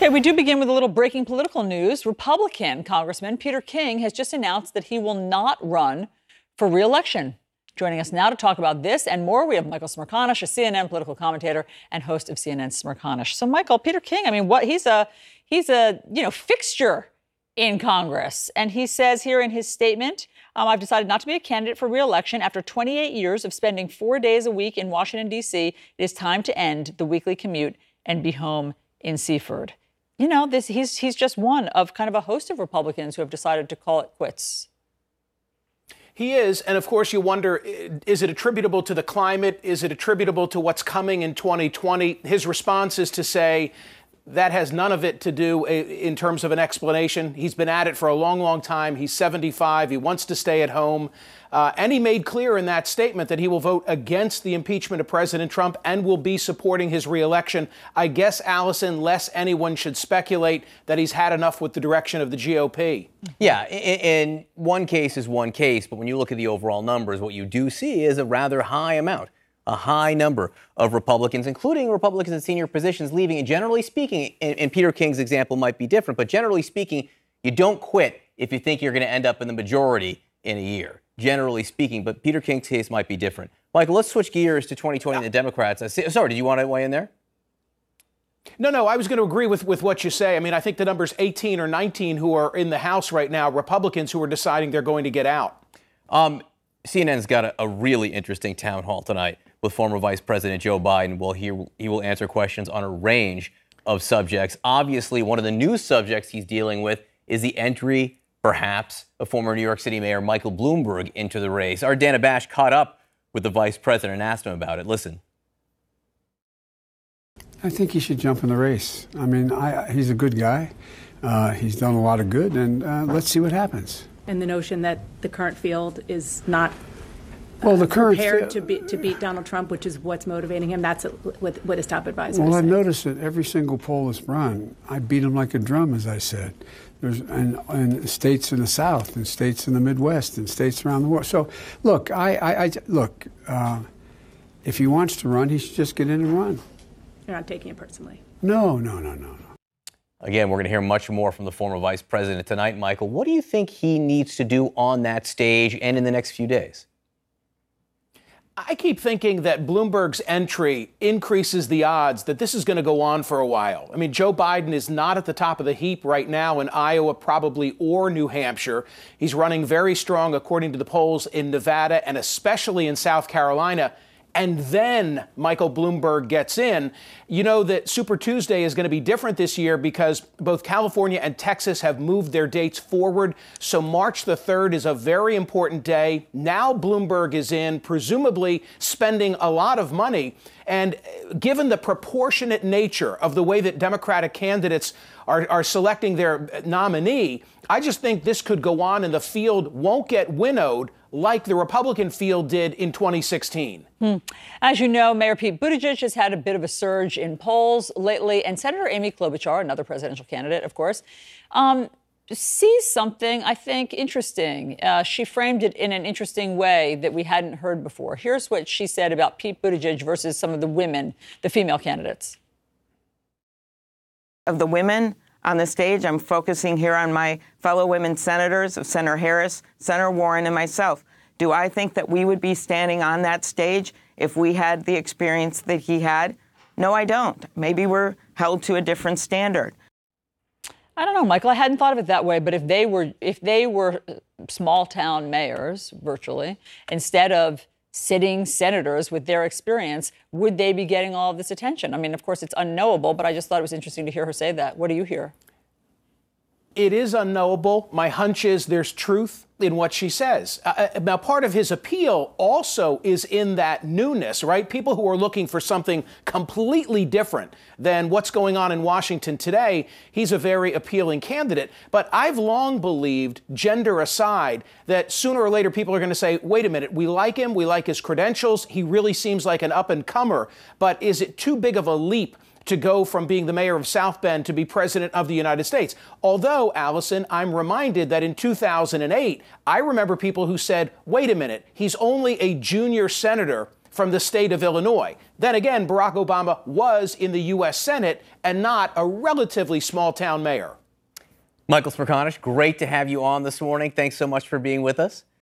Okay, we do begin with a little breaking political news. Republican Congressman Peter King has just announced that he will not run for reelection. Joining us now to talk about this and more, we have Michael Smerconish, a CNN political commentator and host of CNN Smerconish. So, Michael, Peter King, I mean, what he's a he's a you know fixture in Congress, and he says here in his statement, um, "I've decided not to be a candidate for reelection after 28 years of spending four days a week in Washington D.C. It is time to end the weekly commute and be home in Seaford." You know, this he's he's just one of kind of a host of Republicans who have decided to call it quits. He is. And of course, you wonder is it attributable to the climate? Is it attributable to what's coming in 2020? His response is to say, that has none of it to do in terms of an explanation. He's been at it for a long, long time. He's 75. He wants to stay at home. Uh, and he made clear in that statement that he will vote against the impeachment of President Trump and will be supporting his reelection. I guess, Alisyn, less anyone should speculate that he's had enough with the direction of the GOP. Yeah, in one case is one case, but when you look at the overall numbers, what you do see is a rather high amount a high number of Republicans, including Republicans in senior positions, leaving. And generally speaking, and, Peter King's example might be different, but generally speaking, you don't quit if you think you're going to end up in the majority in a year. Generally speaking, but Peter King's case might be different. Michael, let's switch gears to 2020 and the Democrats. Sorry, did you want to weigh in there? No, no, I was going to agree with, with what you say. I mean, I think the number's 18 or 19 who are in the House right now, Republicans who are deciding they're going to get out. Um, CNN's got a, a really interesting town hall tonight with former Vice President Joe Biden. Well, he, he will answer questions on a range of subjects. Obviously, one of the new subjects he's dealing with is the entry, perhaps, of former New York City Mayor Michael Bloomberg into the race. Our Dana Bash caught up with the vice president and asked him about it. Listen. I think he should jump in the race. I mean, I, he's a good guy. Uh, he's done a lot of good, and uh, let's see what happens. And the notion that the current field is not well, the current prepared to beat to beat Donald Trump, which is what's motivating him. That's what, what his top advisor. Well, I've noticed that every single poll that's run, I beat him like a drum, as I said. There's and, and states in the South, and states in the Midwest, and states around the world. So, look, I, I, I look. Uh, if he wants to run, he should just get in and run. You're not taking it personally. No, no, no, no, no. Again, we're going to hear much more from the former vice president tonight, Michael. What do you think he needs to do on that stage and in the next few days? I keep thinking that Bloomberg's entry increases the odds that this is going to go on for a while. I mean, Joe Biden is not at the top of the heap right now in Iowa, probably, or New Hampshire. He's running very strong, according to the polls, in Nevada and especially in South Carolina and then Michael Bloomberg gets in. You know that Super Tuesday is going to be different this year because both California and Texas have moved their dates forward. So March the 3rd is a very important day. Now Bloomberg is in, presumably spending a lot of money. And uh, given the proportionate nature of the way that Democratic candidates are, are selecting their uh, nominee, I just think this could go on and the field won't get winnowed like the Republican field did in 2016. Hmm. As you know, Mayor Pete Buttigieg has had a bit of a surge in polls lately, and Senator Amy Klobuchar, another presidential candidate, of course, um, sees something I think interesting. Uh, she framed it in an interesting way that we hadn't heard before. Here's what she said about Pete Buttigieg versus some of the women, the female candidates. Of the women, on the stage. I'm focusing here on my fellow women senators of Senator Harris, Senator Warren, and myself. Do I think that we would be standing on that stage if we had the experience that he had? No, I don't. Maybe we're held to a different standard. I don't know, Michael. I hadn't thought of it that way. But if they were, if they were small town mayors, virtually, instead of sitting senators with their experience, would they be getting all of this attention? I mean, of course, it's unknowable, but I just thought it was interesting to hear her say that. What do you hear? It is unknowable. My hunch is there's truth in what she says. Uh, uh, now, part of his appeal also is in that newness, right? People who are looking for something completely different than what's going on in Washington today, he's a very appealing candidate. But I've long believed, gender aside, that sooner or later people are going to say, wait a minute, we like him, we like his credentials, he really seems like an up and comer, but is it too big of a leap? To go from being the mayor of South Bend to be president of the United States. Although, Alisyn, I'm reminded that in 2008, I remember people who said, wait a minute, he's only a junior senator from the state of Illinois. Then again, Barack Obama was in the U.S. Senate and not a relatively small town mayor. Michael Smerconish, great to have you on this morning. Thanks so much for being with us.